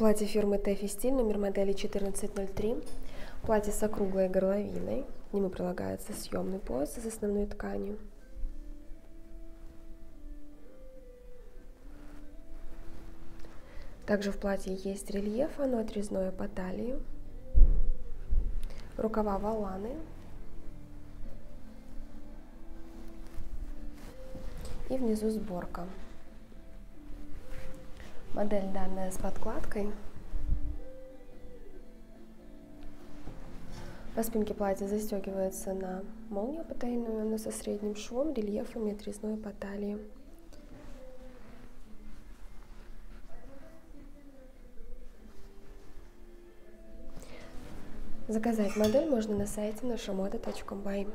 Платье фирмы Тэфи Стиль, номер модели 1403. Платье с округлой горловиной. К нему прилагается съемный пояс из основной ткани. Также в платье есть рельеф, оно отрезное по талии. Рукава валаны. И внизу сборка. Модель данная с подкладкой. По спинке платья застегивается на молнию потайную, но со средним швом, рельефом и отрезной по талии. Заказать модель можно на сайте нашамода.бай.